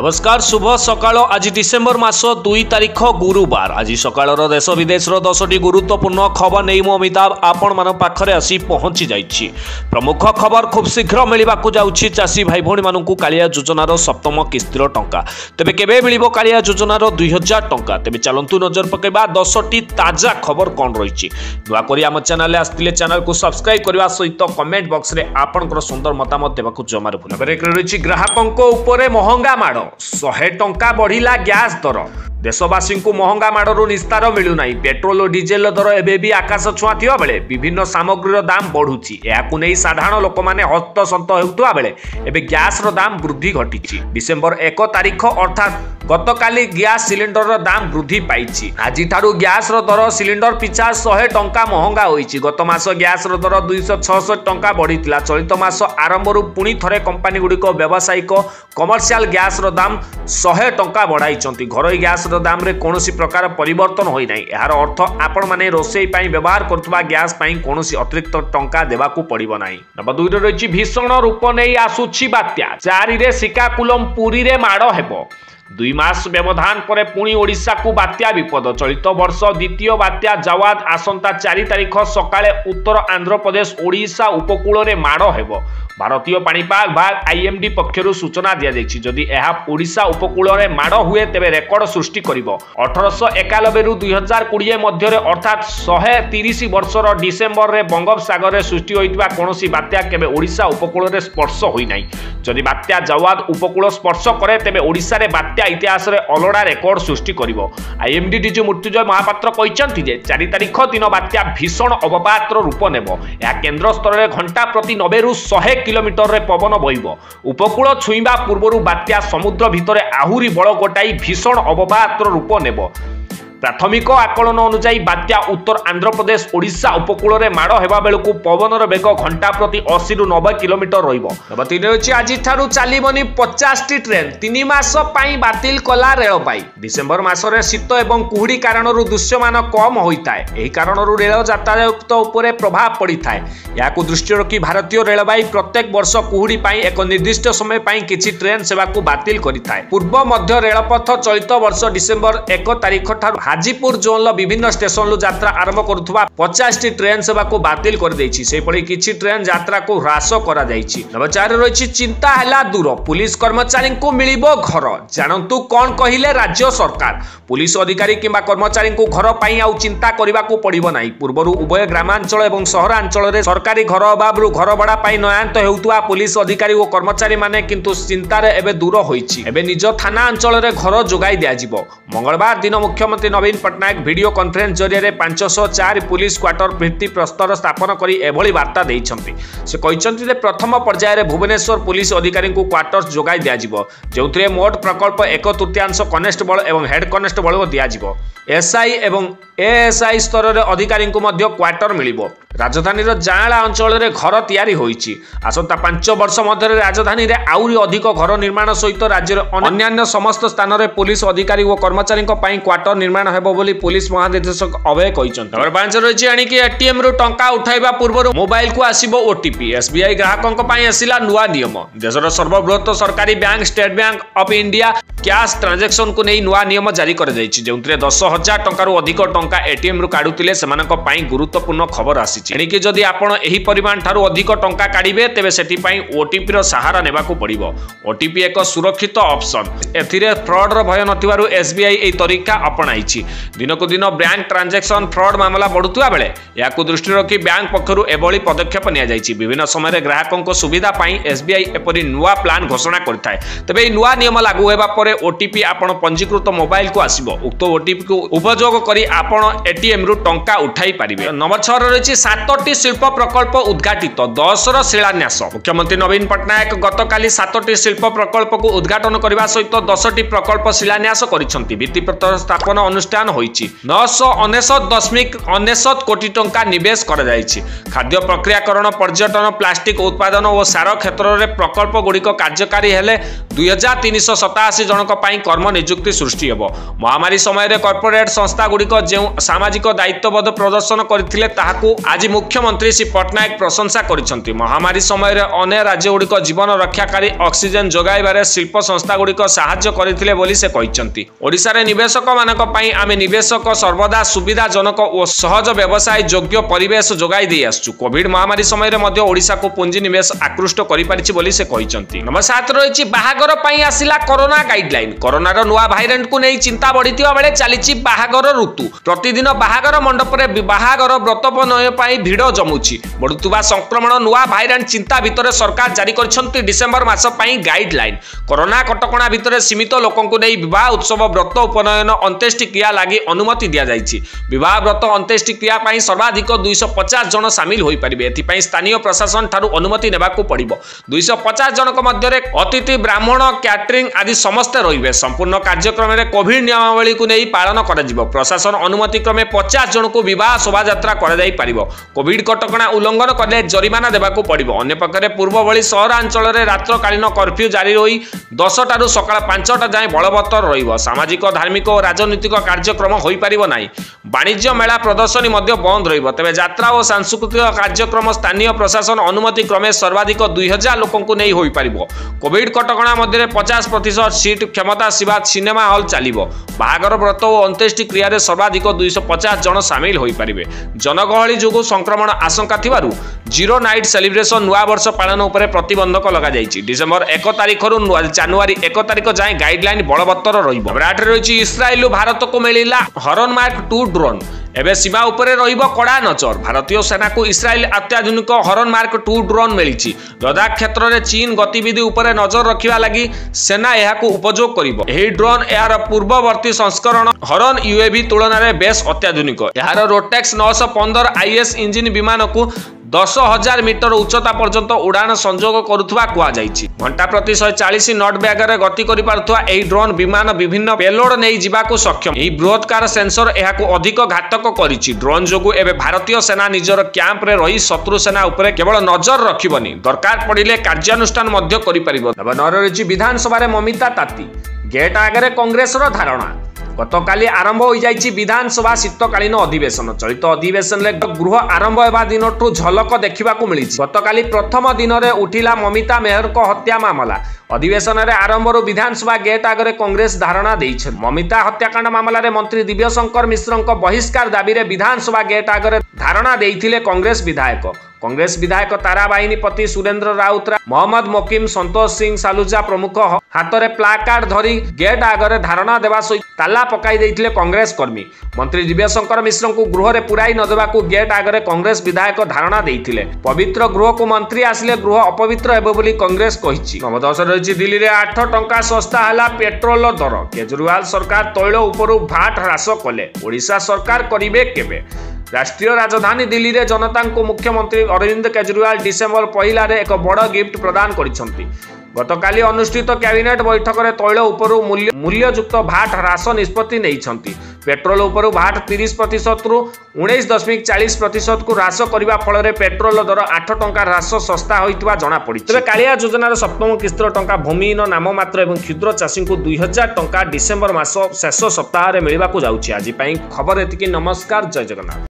নমস্কার শুভ সকাল আজ ডিসেম্বর মাস দুই তারিখ গুরুবার আজ সকালর দেশ বিদেশর দশটি গুরুত্বপূর্ণ খবর নেই মু অমিতাভ আপনার পাখে আসি পৌঁছি যাই প্রমুখ খবর খুব শীঘ্র মিলবা যাচ্ছি চাষী ভাই ভী মানুষ কালিয়া যোজনার সপ্তম কিস্তির টঙ্কা তবে কেবে মিলব কালিয়া যোজনার দুই হাজার টঙ্কা তবে চলতু নজর পকাইবা দশটি তাজা খবর কণ রয়েছে নূকরি আমার চ্যানেল আসলে চ্যানেলকে সবসক্রাইব করা সহিত কমেন্ট বক্সরে আপনার সুন্দর মতামত দেওয়া জমার ভুল ব্রেক রয়েছে গ্রাহক উপরে মহঙ্গা মাড় ଶହେ ଟଙ୍କା ବଢ଼ିଲା ଗ୍ୟାସ୍ ଦର ଦେଶବାସୀଙ୍କୁ ମହଙ୍ଗା ମାଡ଼ରୁ ନିସ୍ତାର ମିଳୁନାହିଁ ପେଟ୍ରୋଲ ଓ ଡିଜେଲ ଦର ଏବେ ବି ଆକାଶ ଛୁଆଁ ଥିବାବେଳେ ବିଭିନ୍ନ ସାମଗ୍ରୀର ଦାମ ବଢ଼ୁଛି ଏହାକୁ ନେଇ ସାଧାରଣ ଲୋକମାନେ ହସ୍ତସନ୍ତ ହେଉଥିବା ବେଳେ ଏବେ ଗ୍ୟାସ୍ର ଦାମ ବୃଦ୍ଧି ଘଟିଛି ଡିସେମ୍ବର ଏକ ତାରିଖ ଅର୍ଥାତ୍ ଗତକାଲି ଗ୍ୟାସ୍ ସିଲିଣ୍ଡରର ଦାମ ବୃଦ୍ଧି ପାଇଛି ଆଜିଠାରୁ ଗ୍ୟାସ୍ର ଦର ସିଲିଣ୍ଡର ପିଛା ଶହେ ଟଙ୍କା ମହଙ୍ଗା ହୋଇଛି ଗତ ମାସ ଗ୍ୟାସ୍ର ଦର ଦୁଇଶହ ଛଅଷଠି ଟଙ୍କା ବଢ଼ିଥିଲା ଚଳିତ ମାସ ଆରମ୍ଭରୁ ପୁଣି ଥରେ କମ୍ପାନୀଗୁଡ଼ିକ ବ୍ୟବସାୟିକ କମର୍ସିଆଲ ଗ୍ୟାସ୍ର ଦାମ ଶହେ ଟଙ୍କା ବଢ଼ାଇଛନ୍ତି ଘରୋଇ ଗ୍ୟାସ୍ର ଗ୍ୟାସ୍ର ଦାମରେ କୌଣସି ପ୍ରକାର ପରିବର୍ତ୍ତନ ହୋଇନାହିଁ ଏହାର ଅର୍ଥ ଆପଣମାନେ ରୋଷେଇ ପାଇଁ ବ୍ୟବହାର କରୁଥିବା ଗ୍ୟାସ୍ ପାଇଁ କୌଣସି ଅତିରିକ୍ତ ଟଙ୍କା ଦେବାକୁ ପଡ଼ିବ ନାହିଁ ନମ୍ବର ଦୁଇରେ ରହିଛି ଭୀଷଣ ରୂପ ନେଇ ଆସୁଛି ବାତ୍ୟା ଚାରିରେ ଶ୍ରୀକାକୁଲମ ପୁରୀରେ ମାଡ଼ ହେବ দুই মাস ব্যবধান পরে পুঁ ওড়শাকু বাত্যা বিপদ চলিত বর্ষ দ্বিতীয় বাত্যা জাওয়াদ আসন্তা চারি তারিখ সকালে উত্তর আন্ধ্রপ্রদেশ ওড়শা উপকূলরে মাড় হব ভারতীয় পাণিপাগ ভাগ আইএমডি পক্ষর সূচনা দিয়েছে যদি এহা ওড়শা উপকূলরে মাড় হুয়ে তেবে রেকর্ড সৃষ্টি করব অঠরশ একানবে রু দুই হাজার কোড়িয়ে মধ্যে অর্থাৎ শহে তিরিশ বর্ষর ডিসেম্বরের বঙ্গোপসাগরে সৃষ্টি হয়ে কৌশি বাত্যা কেবে ওড়শা উপকূলরে স্পর্শ হয়ে না যদি বাত্যা জাওয়াদ উপকূল স্পর্শ করে তেবে ওড়শার বাত্যা ବାତ୍ୟା ଇତିହାସରେ ଅଲଡ଼ା ରେକର୍ଡ ସୃଷ୍ଟି କରିବ ଆଇଏମ୍ଡି ଡିଜି ମୃତ୍ୟୁଜୟ ମହାପାତ୍ର କହିଛନ୍ତି ଯେ ଚାରି ତାରିଖ ଦିନ ବାତ୍ୟା ଭୀଷଣ ଅବପାତର ରୂପ ନେବ ଏହା କେନ୍ଦ୍ର ସ୍ତରରେ ଘଣ୍ଟା ପ୍ରତି ନବେରୁ ଶହେ କିଲୋମିଟରରେ ପବନ ବହିବ ଉପକୂଳ ଛୁଇଁବା ପୂର୍ବରୁ ବାତ୍ୟା ସମୁଦ୍ର ଭିତରେ ଆହୁରି ବଳ ଗୋଟାଇ ଭୀଷଣ ଅବପାତର ରୂପ ନେବ ପ୍ରାଥମିକ ଆକଳନ ଅନୁଯାୟୀ ବାତ୍ୟା ଉତ୍ତର ଆନ୍ଧ୍ରପ୍ରଦେଶ ଓଡ଼ିଶା ଉପକୂଳରେ ମାଡ଼ ହେବା ବେଳକୁ ପବନର ବେଗ ଘଣ୍ଟା ପ୍ରତି ଅଶୀରୁ ନବେ କିଲୋମିଟର ରହିବ ନମ୍ବର ତିନି ହେଉଛି ଆଜିଠାରୁ ଚାଲିବନି ପଚାଶଟି ଟ୍ରେନ୍ ତିନି ମାସ ପାଇଁ ବାତିଲ କଲା ରେଳବାଇ ଡିସେମ୍ବର ମାସରେ ଶୀତ ଏବଂ କୁହୁଡ଼ି କାରଣରୁ ଦୃଶ୍ୟମାନ କମ୍ ହୋଇଥାଏ ଏହି କାରଣରୁ ରେଳ ଯାତାୟାତ ଉପରେ ପ୍ରଭାବ ପଡ଼ିଥାଏ ଏହାକୁ ଦୃଷ୍ଟିରେ ରଖି ଭାରତୀୟ ରେଳବାଇ ପ୍ରତ୍ୟେକ ବର୍ଷ କୁହୁଡ଼ି ପାଇଁ ଏକ ନିର୍ଦ୍ଦିଷ୍ଟ ସମୟ ପାଇଁ କିଛି ଟ୍ରେନ୍ ସେବାକୁ ବାତିଲ କରିଥାଏ ପୂର୍ବ ମଧ୍ୟ ରେଳପଥ ଚଳିତ ବର୍ଷ ଡିସେମ୍ବର ଏକ ତାରିଖ ଠାରୁ গাজিপুর জোনর বিভিন্ন স্টেসনু যাত্রা আরম্ভ করুবা পচাশটি ট্রেন সেবাকে বাতিল করে দিয়েছি সেইভাবে কিছু ট্রেন যাত্রাকে হ্রাস করা যাই নবচারে রয়েছে চিন্তা হেলা দূর পুলিশ কর্মচারী মিলব ঘর জাণতু কণ কহিলে রাজ্য সরকার পুলিশ অধিকারী কিংবা কর্মচারী ঘর পাই আউ চিন্তা করা পড়ব না পূর্বর উভয় গ্রামাঞ্চল এবং সহরাঞ্চলের সরকারি ঘর অভাবু ঘর ভড়া পাই নয়ান্ত হেউথা পুলিশ অধিকারী ও কর্মচারী মানে কিন্তু চিন্তার এবে দূর হয়েছে এবে নিজ থানা অঞ্চলের ঘর যোগাই দিয়া মঙ্গলবার দিন মুখ্যমন্ত্রী নবীন ନବୀନ ପଟ୍ଟନାୟକ ଭିଡ଼ିଓ କନଫରେନ୍ସ ଜରିଆରେ ପାଞ୍ଚଶହ ଚାରି ପୁଲିସ କ୍ୱାର୍ଟର ଭିତ୍ତିପ୍ରସ୍ତର ସ୍ଥାପନ କରି ଏଭଳି ବାର୍ତ୍ତା ଦେଇଛନ୍ତି ସେ କହିଛନ୍ତି ଯେ ପ୍ରଥମ ପର୍ଯ୍ୟାୟରେ ଭୁବନେଶ୍ୱର ପୁଲିସ ଅଧିକାରୀଙ୍କୁ କ୍ୱାର୍ଟର୍ସ ଯୋଗାଇ ଦିଆଯିବ ଯେଉଁଥିରେ ମୋଟ ପ୍ରକଳ୍ପ ଏକ ତୃତୀୟାଂଶ କନେଷ୍ଟବଳ ଏବଂ ହେଡ୍ କନେଷ୍ଟବଳଙ୍କୁ ଦିଆଯିବ ଏସ୍ଆଇ ଏବଂ ଏଏସ୍ଆଇ ସ୍ତରରେ ଅଧିକାରୀଙ୍କୁ ମଧ୍ୟ କ୍ୱାର୍ଟର ମିଳିବ ରାଜଧାନୀର ଜାଁଳା ଅଞ୍ଚଳରେ ଘର ତିଆରି ହୋଇଛି ଆସନ୍ତା ପାଞ୍ଚ ବର୍ଷ ମଧ୍ୟରେ ରାଜଧାନୀରେ ଆହୁରି ଅଧିକ ଘର ନିର୍ମାଣ ସହିତ ରାଜ୍ୟର ଅନ୍ୟାନ୍ୟ ସମସ୍ତ ସ୍ଥାନରେ ପୋଲିସ ଅଧିକାରୀ ଓ କର୍ମଚାରୀଙ୍କ ପାଇଁ କ୍ୱାର୍ଟର ନିର୍ମାଣ ହେବ ବୋଲି ପୋଲିସ ମହାନିର୍ଦ୍ଦେଶକ ଅଭୟ କହିଛନ୍ତି ନମ୍ବର ପାଞ୍ଚ ରହିଛି ଏଣିକି ଏଟିଏମ୍ରୁ ଟଙ୍କା ଉଠାଇବା ପୂର୍ବରୁ ମୋବାଇଲକୁ ଆସିବ ଓଟିପି ଏସ୍ବିଆଇ ଗ୍ରାହକଙ୍କ ପାଇଁ ଆସିଲା ନୂଆ ନିୟମ ଦେଶର ସର୍ବବୃହତ ସରକାରୀ bank State Bank of India cash ଟ୍ରାଞ୍ଜାକ୍ସନକୁ ନେଇ ନୂଆ ନିୟମ ଜାରି କରାଯାଇଛି ଯେଉଁଥିରେ ଦଶ ହଜାର ଟଙ୍କାରୁ ଅଧିକ ଟଙ୍କା ଏଟିଏମ୍ରୁ କାଢ଼ୁଥିଲେ ସେମାନଙ୍କ ପାଇଁ ଗୁରୁତ୍ୱପୂର୍ଣ୍ଣ ଖବର ଆସିଛି ଆସିଛି ଏଣିକି ଯଦି ଆପଣ ଏହି ପରିମାଣ ଠାରୁ ଅଧିକ ଟଙ୍କା କାଢ଼ିବେ ତେବେ ସେଥିପାଇଁ ଓଟିପିର ସାହାରା ନେବାକୁ ପଡ଼ିବ ଓଟିପି ଏକ ସୁରକ୍ଷିତ ଅପସନ୍ ଏଥିରେ ଫ୍ରଡ୍ର ଭୟ ନଥିବାରୁ ଏସ୍ବିଆଇ ଏହି ତରିକା ଅପଣାଇଛି ଦିନକୁ ଦିନ ବ୍ୟାଙ୍କ ଟ୍ରାନ୍ଜାକ୍ସନ୍ ଫ୍ରଡ୍ ମାମଲା ବଢ଼ୁଥିବା ବେଳେ ଏହାକୁ ଦୃଷ୍ଟିରେ ରଖି ବ୍ୟାଙ୍କ ପକ୍ଷରୁ ଏଭଳି ପଦକ୍ଷେପ ନିଆଯାଇଛି ବିଭିନ୍ନ ସମୟରେ ଗ୍ରାହକଙ୍କ ସୁବିଧା ପାଇଁ ଏସ୍ବିଆଇ ଏପରି ନୂଆ ପ୍ଲାନ୍ ଘୋଷଣା କରିଥାଏ ତେବେ ଏହି ନୂଆ ନିୟମ ଲାଗୁ ହେବା ପରେ ଓଟିପି ଆପଣ ପଞ୍ଜୀକୃତ ମୋବାଇଲକୁ ଆସିବ ଉକ୍ତ ଓଟିପିକୁ ଉପଯୋଗ କରି ଆପଣ ଏଟିଏମ୍ରୁ ଟଙ୍କା ଉଠାଇ ପାରିବେ ନମ୍ବର ଛଅରେ ରହିଛି সাতটি শিল্প প্রকল্প উদ্ঘাটিত দশর শিলান্যাস মুখ্যমন্ত্রী নবীন পট্টনাক গতকাল সাতটি শিল্প প্রকল্পক উদ্ঘাটন করা সহ দশটি প্রকল্প শিলান্যাস করেছেন ভিত্তিপ্রতর স্থাপন অনুষ্ঠান হয়েছে নশ অনেশত দশমিক অনেশত কোটি টঙ্কা নিবেশ করা যাই খাদ্য প্রক্রিয়াকরণ পর্যটন প্লাষ্টিক উৎপাদন ও সার ক্ষেত্রে প্রকল্পগুড়ি কার্যকারী হলে দুই হাজার তিনশ সতাশি জনক কর্মনিযুক্তি সৃষ্টি হব মহামারী সময় কর্পোরেট সংস্থাগুড়ি যে সামাজিক দায়িত্ববোধ প্রদর্শন করে তাহলে আজ ଆଜି ମୁଖ୍ୟମନ୍ତ୍ରୀ ଶ୍ରୀ ପଟ୍ଟନାୟକ ପ୍ରଶଂସା କରିଛନ୍ତି ମହାମାରୀ ସମୟରେ ଅନ୍ୟ ରାଜ୍ୟଗୁଡ଼ିକ ଜୀବନ ରକ୍ଷାକାରୀ ଅକ୍ସିଜେନ୍ ଯୋଗାଇବାରେ ଶିଳ୍ପ ସଂସ୍ଥାଗୁଡ଼ିକ ସାହାଯ୍ୟ କରିଥିଲେ ବୋଲି ସେ କହିଛନ୍ତି ଓଡ଼ିଶାରେ ନିବେଶକମାନଙ୍କ ପାଇଁ ଆମେ ନିବେଶକ ସର୍ବଦା ସୁବିଧାଜନକ ଓ ସହଜ ବ୍ୟବସାୟ ଯୋଗ୍ୟ ପରିବେଶ ଯୋଗାଇ ଦେଇଆସୁଛୁ କୋଭିଡ ମହାମାରୀ ସମୟରେ ମଧ୍ୟ ଓଡ଼ିଶାକୁ ପୁଞ୍ଜିନିବେଶ ଆକୃଷ୍ଟ କରିପାରିଛି ବୋଲି ସେ କହିଛନ୍ତି ନମ୍ବର ସାତ ରହିଛି ବାହାଘର ପାଇଁ ଆସିଲା କରୋନା ଗାଇଡଲାଇନ୍ କରୋନାର ନୂଆ ଭାଇରାଣ୍ଟକୁ ନେଇ ଚିନ୍ତା ବଢ଼ିଥିବା ବେଳେ ଚାଲିଛି ବାହାଘର ଋତୁ ପ୍ରତିଦିନ ବାହାଘର ମଣ୍ଡପରେ ବାହାଘର ବ୍ରତୋପନୟ ପାଇଁ নেই ভিড় জমুছি বড়ুয়া সংক্রমণ নূয়া ভাইরাল চিন্তা ভিতরে সরকার জারি করেছেন ডিসেম্বর মাস গাইডলাইন করোনা কটকা ভিতরে সীমিত লোক বিবাহ উৎসব ব্রত উপনয়ন অন্ত্যেষ্টিক্রিয়া লাগি অনুমতি দিয়া যাই বিবাহ ব্রত অন্ত্যেষ্টিক্রিয়া সর্বাধিক দুইশ পচাশ জন সামিল হয়ে পারে এপাই স্থানীয় প্রশাসন ঠার অনুমতি নেওয়া পড়ব দুইশ পচাশ জনক মধ্যে অতিথি ব্রাহ্মণ ক্যাটরিং আদি সমস্তে রহবে সম্পূর্ণ কার্যক্রমের কোভিড নিয়মাবলী পালন করা প্রশাসন অনুমতি ক্রমে পচাশ জনক বিবাহ শোভাযাত্রা করা যাই পারিব କୋଭିଡ କଟକଣା ଉଲ୍ଲଂଘନ କଲେ ଜରିମାନା ଦେବାକୁ ପଡ଼ିବ ଅନ୍ୟପକ୍ଷରେ ପୂର୍ବଭଳି ସହରାଞ୍ଚଳରେ ରାତ୍ରକାଳୀନ କର୍ଫ୍ୟୁ ଜାରି ରହି ଦଶଟାରୁ ସକାଳ ପାଞ୍ଚଟା ଯାଏଁ ବଳବତ୍ତର ରହିବ ସାମାଜିକ ଧାର୍ମିକ ଓ ରାଜନୈତିକ କାର୍ଯ୍ୟକ୍ରମ ହୋଇପାରିବ ନାହିଁ ବାଣିଜ୍ୟ ମେଳା ପ୍ରଦର୍ଶନୀ ମଧ୍ୟ ବନ୍ଦ ରହିବ ତେବେ ଯାତ୍ରା ଓ ସାଂସ୍କୃତିକ କାର୍ଯ୍ୟକ୍ରମ ସ୍ଥାନୀୟ ପ୍ରଶାସନ ଅନୁମତି କ୍ରମେ ସର୍ବାଧିକ ଦୁଇ ହଜାର ଲୋକଙ୍କୁ ନେଇ ହୋଇପାରିବ କୋଭିଡ କଟକଣା ମଧ୍ୟରେ ପଚାଶ ପ୍ରତିଶତ ସିଟ୍ କ୍ଷମତା ସିବା ସିନେମା ହଲ୍ ଚାଲିବ ବାହାଘର ବ୍ରତ ଓ ଅନ୍ତ୍ୟେଷ୍ଟି କ୍ରିୟାରେ ସର୍ବାଧିକ ଦୁଇଶହ ପଚାଶ ଜଣ ସାମିଲ ହୋଇପାରିବେ ଜନଗହଳି ଯୋଗୁଁ ସଂକ୍ରମଣ ଆଶଙ୍କା ଥିବାରୁ ଜିରୋ ନାଇଟ୍ ସେଲିବ୍ରେସନ୍ ନୂଆବର୍ଷ ପାଳନ ଉପରେ ପ୍ରତିବନ୍ଧକ ଲଗାଯାଇଛି ଡିସେମ୍ବର ଏକ ତାରିଖରୁ ଜାନୁଆରୀ ଏକ ତାରିଖ ଯାଏଁ ଗାଇଡ୍ଲାଇନ୍ ବଳବତ୍ତର ରହିବ ବିରାଟରେ ରହିଛି ଇସ୍ରାଏଲରୁ ଭାରତକୁ ମିଳିଲା ହରନମାର୍କ ଟୁ ଡ୍ରୋନ୍ ଏବେ ସୀମା ଉପରେ ରହିବ କଡ଼ା ନଜର ଭାରତୀୟ ସେନାକୁ ଇସ୍ରାଏଲ ଅତ୍ୟାଧୁନିକ ହରନ୍ ମାର୍କ ଟୁ ଡ୍ରୋନ୍ ମିଳିଛି ଲଦାଖ କ୍ଷେତ୍ରରେ ଚୀନ ଗତିବିଧି ଉପରେ ନଜର ରଖିବା ଲାଗି ସେନା ଏହାକୁ ଉପଯୋଗ କରିବ ଏହି ଡ୍ରୋନ୍ ଏହାର ପୂର୍ବବର୍ତ୍ତୀ ସଂସ୍କରଣ ହରନ୍ ୟୁଏଭି ତୁଳନାରେ ବେଶ୍ ଅତ୍ୟାଧୁନିକ ଏହାର ରୋଟେକ୍ସ ନଅଶହ ପନ୍ଦର ଆଇଏସ୍ ଇଞ୍ଜିନ୍ ବିମାନକୁ দশ হাজার মিটর উচ্চতা পর্যন্ত উড়াণ সংযোগ করুথা কুহযাইছি ঘণ্টা প্রতি শহে চাশ নট বেগরে গতি করে পারুথা এই ড্রোন বিমান বিভিন্ন পেলোড নেই যাওয়া সক্ষম এই বৃহৎকার সেন্সর এখন অধিক ঘাতক করেছি ড্রোন যোগ এবে ভারতীয় সেনা নিজের ক্যাম্পে রই শত্রু সেনা উপরে কেবল নজর রাখবনি দরকার পড়লে কার্যানুষ্ঠান করে পার নরেজি বিধানসভার মমিতা তাঁতি গেট আগে কংগ্রেসর ধারণা গতকালি আরম্ভ হয়েযাই বিধানসভা শীতকালীন অধিবেশন চলিত অধিবেশনরে গৃহ আরম্ভ হওয়া দিনঠু ঝলক দেখা মিছে গতকালি প্রথম দিনরে উঠিলা মমিতা মেহরক হত্যা মামলা অধিবেশনের আরম্ভর বিধানসভা গেট আগরে কংগ্রেস ধারণা দিয়েছেন মমিতা হত্যাকাণ্ড মামলার মন্ত্রী দিব্যশঙ্কর মিশ্রঙ্ বহিষ্কার দাবিরে বিধানসভা গেট আগরে ধারণা দিয়েছিল কংগ্রেস বিধায়ক କଂଗ୍ରେସ ବିଧାୟକ ତାରାବାହିନୀ ପତି ସୁରେନ୍ଦ୍ର ରାଉତରା ମହମ୍ମଦ ମୋକିମ ସନ୍ତୋଷ ସିଂ ସାଲୁଜା ପ୍ରମୁଖ ହାତରେ ପ୍ଲାକାର୍ଡ ଧରି ଗେଟ୍ ଆଗରେ ଧାରଣା ଦେବା ସହିତ ତାଲା ପକାଇ ଦେଇଥିଲେ କଂଗ୍ରେସ କର୍ମୀ ମନ୍ତ୍ରୀ ଦିବ୍ୟଶଙ୍କର ମିଶ୍ରଙ୍କୁ ଗୃହରେ ପୁରାଇ ନ ଦେବାକୁ ଗେଟ୍ ଆଗରେ କଂଗ୍ରେସ ବିଧାୟକ ଧାରଣା ଦେଇଥିଲେ ପବିତ୍ର ଗୃହକୁ ମନ୍ତ୍ରୀ ଆସିଲେ ଗୃହ ଅପବିତ୍ର ହେବ ବୋଲି କଂଗ୍ରେସ କହିଛି ନବଦଶ ରହିଛି ଦିଲ୍ଲୀରେ ଆଠ ଟଙ୍କା ଶସ୍ତା ହେଲା ପେଟ୍ରୋଲ ଦର କେଜରିୱାଲ ସରକାର ତୈଳ ଉପରୁ ଭାଟ ହ୍ରାସ କଲେ ଓଡ଼ିଶା ସରକାର କରିବେ କେବେ राष्ट्रिय राजधानी दिल्ली जनताको मुख्यमंत्री अरविन्द केजरीवाल डिसेम्बर पहिला एक बड गिफ्ट प्रदान गरिन्छ गतकाली अनुष्ठित बैठक बैठकले तैल उप मूल्य मूल्ययुक्त भाट ह्रास निष्पत्ति नै पेट्रोल उपर भाट तिरि प्रतिशत रु उ दशमिक चालिस प्रतिशत कुरा फल पेट्रोल दर आठ टा ह्रास सस्ता कालिया योजनार सप्तम क्रिस्टर टा भूमिहीन नाममत्र क्षुद्र चासीको दुई हजार टङा डिसेम्बर मास शेसप्ताहे मिप खबर यतिकि नमस्कार जय जगन्नाथ